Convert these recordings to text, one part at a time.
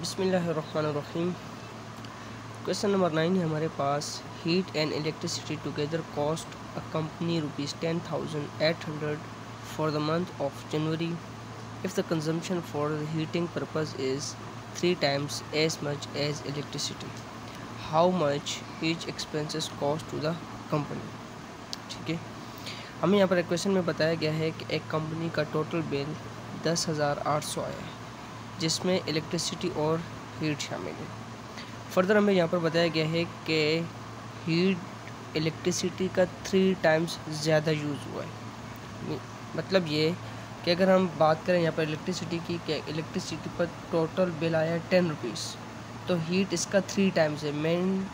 बिसमीम question number nine है हमारे पास। Heat and electricity together cost a company rupees ten thousand eight hundred for the month of January if the consumption for the heating purpose is three times as much as electricity how much each expenses cost to the company ठीक है? हमें यहाँ पर question में बताया गया है कि एक कंपनी का टोटल बिल दस हज़ार आठ सौ आया है। जिसमें इलेक्ट्रिसिटी और हीट शामिल है। फर्दर हमें यहाँ पर बताया गया है कि हीट इलेक्ट्रिसिटी का थ्री टाइम्स ज़्यादा यूज़ हुआ है। मतलब ये कि अगर हम बात करें यहाँ पर इलेक्ट्रिसिटी की, कि इलेक्ट्रिसिटी पर टोटल बिल आया है टेन रुपीज़ तो हीट इसका थ्री टाइम्स है। Main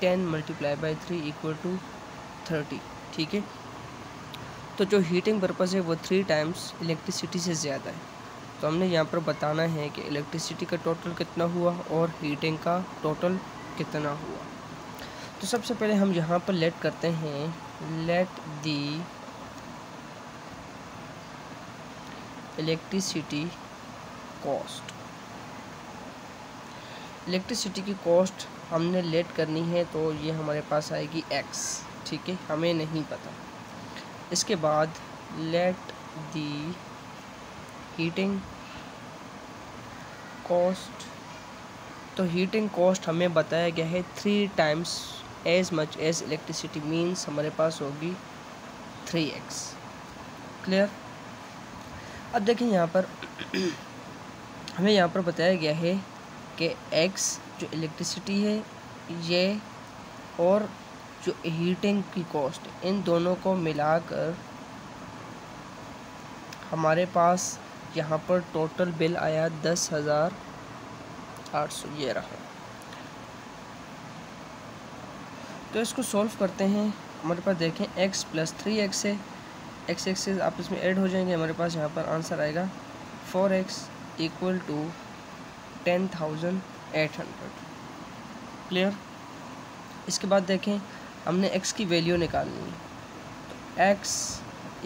ten multiply by three equal to thirty ठीक है? तो जो हीटिंग पर्पज़ है वो थ्री टाइम्स इलेक्ट्रिसिटी से ज़्यादा है। तो हमने यहाँ पर बताना है कि इलेक्ट्रिसिटी का टोटल कितना हुआ और हीटिंग का टोटल कितना हुआ। तो सबसे पहले हम यहाँ पर लेट करते हैं। Let the electricity cost electricity की कॉस्ट हमने लेट करनी है तो ये हमारे पास आएगी एक्स ठीक है? हमें नहीं पता। इसके बाद लेट दी हीटिंग कॉस्ट तो हीटिंग कॉस्ट हमें बताया गया है three times as much as electricity means हमारे पास होगी थ्री एक्स क्लियर अब देखिए यहाँ पर, हमें यहाँ पर बताया गया है कि एक्स जो इलेक्ट्रिसिटी है, ये और जो हीटिंग की कॉस्ट इन दोनों को मिलाकर हमारे पास यहाँ पर टोटल बिल आया दस हज़ार आठ सौ। ये रहा। तो इसको सॉल्व करते हैं। हमारे पास देखें, x प्लस थ्री एक्स है। एक्स एक्स आप इसमें ऐड हो जाएँगे। हमारे पास यहाँ पर आंसर आएगा। Four X equal to ten thousand eight hundred clear इसके बाद देखें, हमने x की वैल्यू निकालनी है। तो x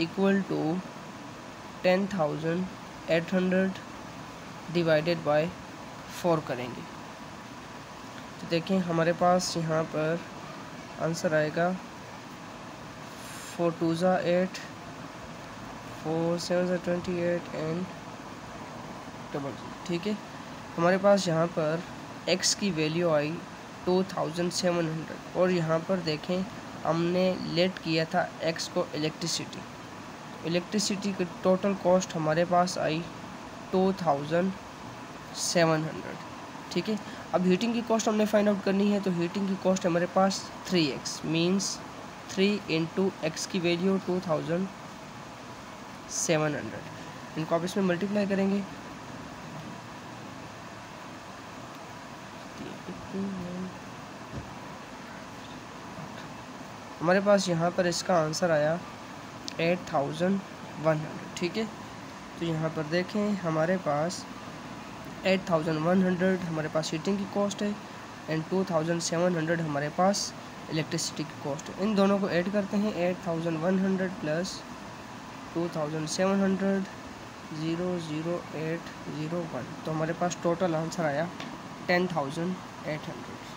equal to ten thousand eight hundred divided by four करेंगे। तो देखें, हमारे पास यहाँ पर आंसर आएगा। फोर टू ज़ा एट फोर सेवन ज़ा ट्वेंटी एट एंड डबल ठीक है? हमारे पास यहाँ पर x की वैल्यू आई टू थाउज़ेंड सेवन हंड्रेड और यहाँ पर देखें, हमने लेट किया था x को इलेक्ट्रिसिटी इलेक्ट्रिसिटी की टोटल कॉस्ट हमारे पास आई टू थाउज़ेंड सेवन हंड्रेड ठीक है? अब हीटिंग की कॉस्ट हमने फाइंड आउट करनी है तो हीटिंग की कॉस्ट हमारे पास three X means three into X की value two thousand seven hundred इनको आप इसमें मल्टीप्लाई करेंगे। हमारे पास यहाँ पर इसका आंसर आया। एट थाउज़ेंड वन हंड्रेड, ठीक है? तो यहाँ पर देखें, हमारे पास एट थाउज़ेंड वन हंड्रेड हमारे पास हीटिंग की कॉस्ट है and two thousand seven hundred हमारे पास इलेक्ट्रिसिटी की कॉस्ट है। इन दोनों को ऐड करते हैं, eight thousand one hundred plus two thousand seven hundred zero zero eight zero one तो हमारे पास टोटल आंसर आया टेन थाउज़ेंड एट हंड्रेड।